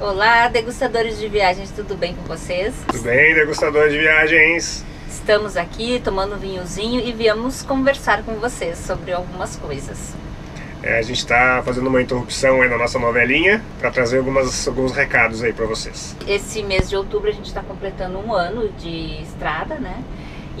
Olá, degustadores de viagens, tudo bem com vocês? Tudo bem, degustadores de viagens? Estamos aqui tomando um vinhozinho e viemos conversar com vocês sobre algumas coisas. É, a gente está fazendo uma interrupção aí na nossa novelinha para trazer algumas, alguns recados aí para vocês. Esse mês de outubro a gente está completando um ano de estrada, né?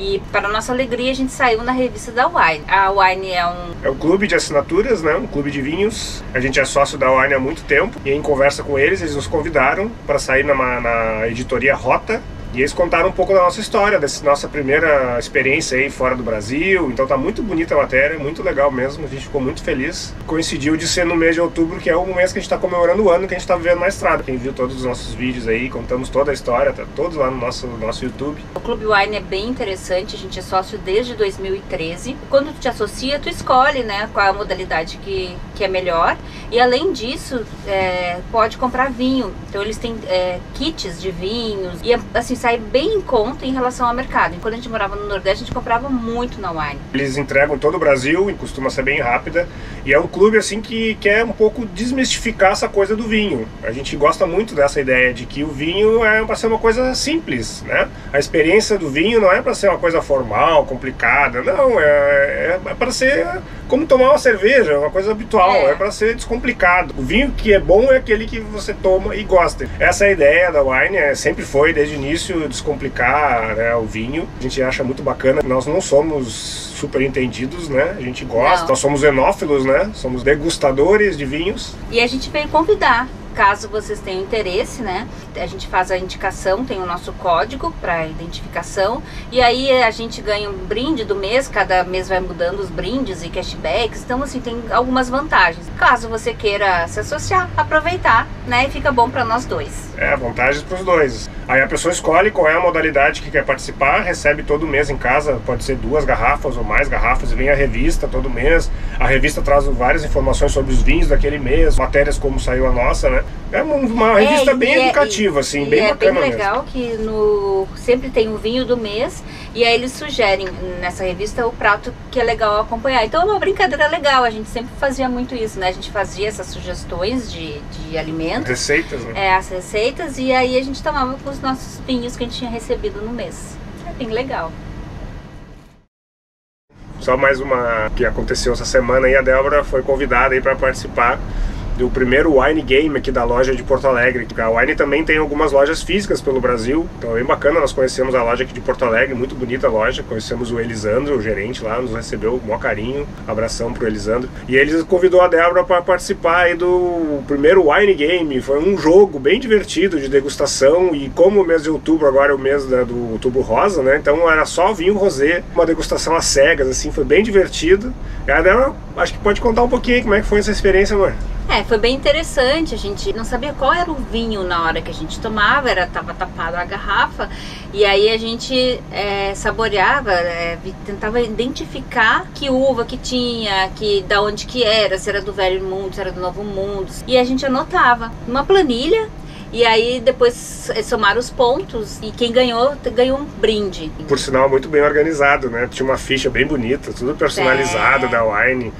E para nossa alegria a gente saiu na revista da Wine. A Wine é um é um clube de assinaturas, né? Um clube de vinhos. A gente é sócio da Wine há muito tempo e em conversa com eles eles nos convidaram para sair na, na editoria Rota e eles contaram um pouco da nossa história, dessa nossa primeira experiência aí fora do Brasil. Então tá muito bonita a matéria, muito legal mesmo. A gente ficou muito feliz. Coincidiu de ser no mês de outubro, que é o mês que a gente está comemorando o ano que a gente está vivendo na estrada. Quem viu todos os nossos vídeos aí, contamos toda a história, tá todos lá no nosso, nosso YouTube. O Clube Wine é bem interessante, a gente é sócio desde 2013. Quando tu te associa, tu escolhe né, qual é a modalidade que, que é melhor. E além disso, é, pode comprar vinho. Então eles têm é, kits de vinhos. E assim, sai bem em conta em relação ao mercado. Quando a gente morava no Nordeste, a gente comprava muito na Wine. Eles entregam todo o Brasil e costuma ser bem rápida. E é um clube assim que quer um pouco desmistificar essa coisa do vinho. A gente gosta muito dessa ideia de que o vinho é para ser uma coisa simples, né? A experiência do vinho não é para ser uma coisa formal, complicada. Não, é, é, é para ser como tomar uma cerveja, uma coisa habitual, é, é para ser descomplicado. O vinho que é bom é aquele que você toma e gosta. Essa é a ideia da Wine, é, sempre foi desde o início descomplicar né, o vinho. A gente acha muito bacana. Nós não somos super entendidos, né? A gente gosta. Não. Nós somos enófilos, né? Somos degustadores de vinhos. E a gente veio convidar Caso vocês tenham interesse, né? A gente faz a indicação, tem o nosso código para identificação e aí a gente ganha um brinde do mês, cada mês vai mudando os brindes e cashbacks, então assim tem algumas vantagens. Caso você queira se associar, aproveitar, né? E fica bom para nós dois. É, vantagens para os dois. Aí a pessoa escolhe qual é a modalidade que quer participar, recebe todo mês em casa, pode ser duas garrafas ou mais garrafas, vem a revista todo mês. A revista traz várias informações sobre os vinhos daquele mês, matérias como saiu a nossa, né? É uma é, revista é, bem é, educativa, assim, bem é bacana. É bem legal mesmo. que no, sempre tem o vinho do mês e aí eles sugerem nessa revista o prato que é legal acompanhar. Então é uma brincadeira legal, a gente sempre fazia muito isso, né? A gente fazia essas sugestões de, de alimentos. Receitas, né? É, as receitas e aí a gente tomava com os nossos vinhos que a gente tinha recebido no mês. É bem legal. Só mais uma que aconteceu essa semana e a Débora foi convidada aí para participar do primeiro Wine Game aqui da loja de Porto Alegre. A Wine também tem algumas lojas físicas pelo Brasil, então é bem bacana. Nós conhecemos a loja aqui de Porto Alegre, muito bonita a loja. Conhecemos o Elisandro, o gerente lá, nos recebeu com maior carinho. Abração pro Elisandro. E ele convidou a Débora para participar aí do primeiro Wine Game. Foi um jogo bem divertido de degustação e como o mês de outubro agora é o mês né, do outubro rosa, né? Então era só vinho rosé, uma degustação às cegas, assim, foi bem divertido. E a Débora, acho que pode contar um pouquinho como é que foi essa experiência, amor. É, foi bem interessante. A gente não sabia qual era o vinho na hora que a gente tomava, era tava tapado a garrafa e aí a gente é, saboreava, é, tentava identificar que uva que tinha, que da onde que era, se era do velho mundo, se era do novo mundo. E a gente anotava numa planilha e aí depois somaram os pontos e quem ganhou, ganhou um brinde. Por sinal, muito bem organizado, né? Tinha uma ficha bem bonita, tudo personalizado é. da Wine,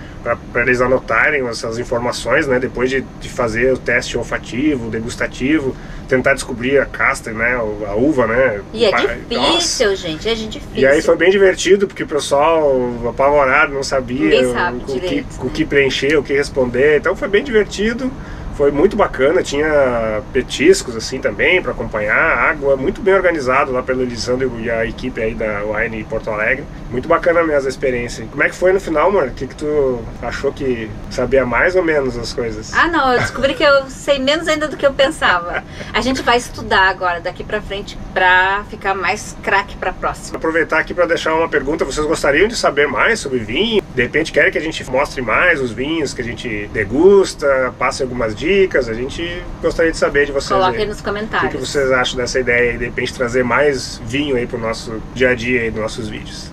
para eles anotarem essas informações, né? Depois de, de fazer o teste olfativo, degustativo, tentar descobrir a casta, né? A uva, né? E é difícil, Nossa. gente, é difícil. E aí foi bem divertido, porque o pessoal apavorado, não sabia o, o, que, o que preencher, o que responder. Então foi bem divertido foi muito bacana, tinha petiscos assim também para acompanhar, água, muito bem organizado lá pelo Elisandro e a equipe aí da Wine Porto Alegre. Muito bacana mesmo a experiência. Como é que foi no final, amor? O que, que tu achou que sabia mais ou menos as coisas? Ah, não, eu descobri que eu sei menos ainda do que eu pensava. A gente vai estudar agora, daqui para frente, para ficar mais craque para próxima. Aproveitar aqui para deixar uma pergunta: vocês gostariam de saber mais sobre vinho? De repente querem que a gente mostre mais os vinhos que a gente degusta, passe algumas dicas? a gente gostaria de saber de vocês. Coloque aí nos comentários. O que vocês acham dessa ideia e de repente trazer mais vinho aí pro nosso dia a dia dos nossos vídeos.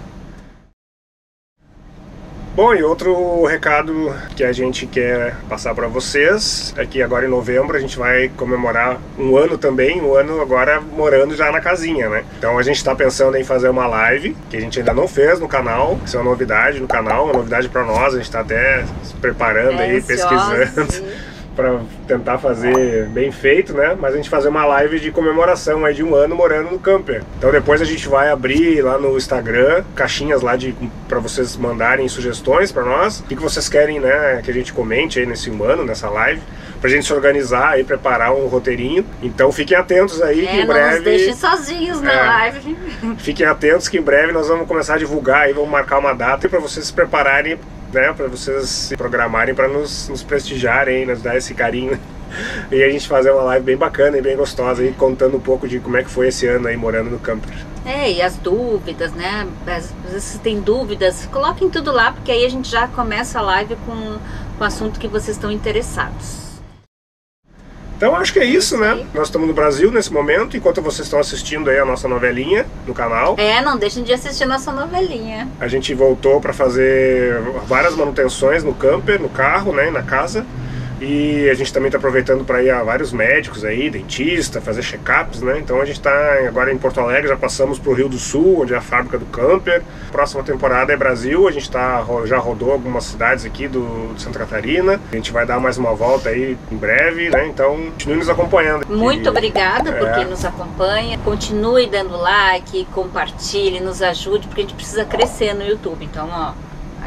Bom, e outro recado que a gente quer passar para vocês é que agora em novembro a gente vai comemorar um ano também, um ano agora morando já na casinha, né? Então a gente está pensando em fazer uma live que a gente ainda não fez no canal, isso é uma novidade no canal, uma novidade para nós, a gente está até se preparando é aí, pesquisando para tentar fazer bem feito, né? Mas a gente fazer uma live de comemoração aí de um ano morando no camper. Então depois a gente vai abrir lá no Instagram caixinhas lá de para vocês mandarem sugestões para nós. O que vocês querem, né, que a gente comente aí nesse um ano, nessa live pra gente se organizar e preparar um roteirinho. Então fiquem atentos aí É, que em não breve. nos deixem sozinhos na É. live. Fiquem atentos que em breve nós vamos começar a divulgar aí, vamos marcar uma data para vocês se prepararem, né, para vocês se programarem para nos, nos prestigiarem, nos dar esse carinho. E a gente fazer uma live bem bacana e bem gostosa aí, contando um pouco de como é que foi esse ano aí morando no camper. É, e as dúvidas, né? Às vezes se tem dúvidas, coloquem tudo lá, porque aí a gente já começa a live com, com o assunto que vocês estão interessados. Então acho que é isso, né? Sim. Nós estamos no Brasil nesse momento, enquanto vocês estão assistindo aí a nossa novelinha no canal. É, não deixem de assistir nossa novelinha. A gente voltou para fazer várias manutenções no camper, no carro, né, na casa. E a gente também está aproveitando para ir a vários médicos aí, dentista, fazer check-ups, né? Então a gente está agora em Porto Alegre, já passamos para o Rio do Sul, onde é a fábrica do camper. Próxima temporada é Brasil, a gente tá, já rodou algumas cidades aqui do, de Santa Catarina. A gente vai dar mais uma volta aí em breve, né? Então continue nos acompanhando. Muito obrigada por É. quem nos acompanha. Continue dando like, compartilhe, nos ajude, porque a gente precisa crescer no YouTube. Então, ó,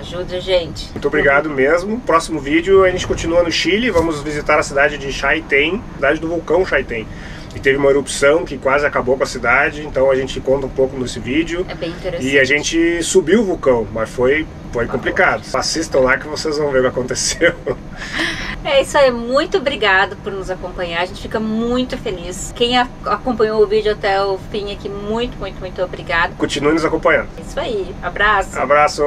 ajude a gente. Muito obrigado mesmo. Próximo vídeo a gente continua no Chile, vamos visitar a cidade de Chaitén, cidade do vulcão Chaitén. E teve uma erupção que quase acabou com a cidade, então a gente conta um pouco nesse vídeo. É bem interessante. E a gente subiu o vulcão, mas foi, foi complicado. Assistam lá que vocês vão ver o que aconteceu. É isso aí, muito obrigado por nos acompanhar. A gente fica muito feliz. Quem acompanhou o vídeo até o fim aqui, muito, muito, muito obrigado. Continue nos acompanhando. É isso aí, abraço. Abraço!